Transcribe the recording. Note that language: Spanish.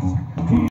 casa.